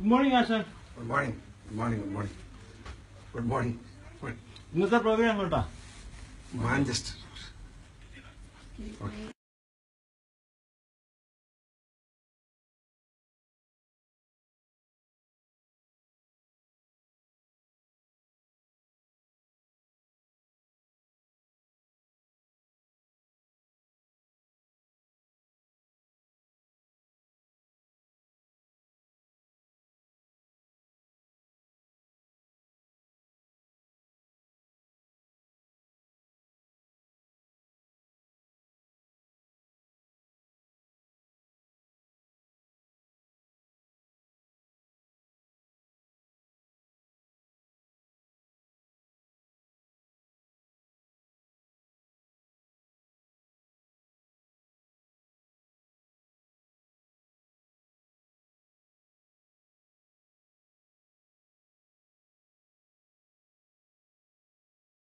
Good morning, Ashan. Good morning. Good morning. Good morning. Good morning. What's the problem, program കേട്ടോ Manchester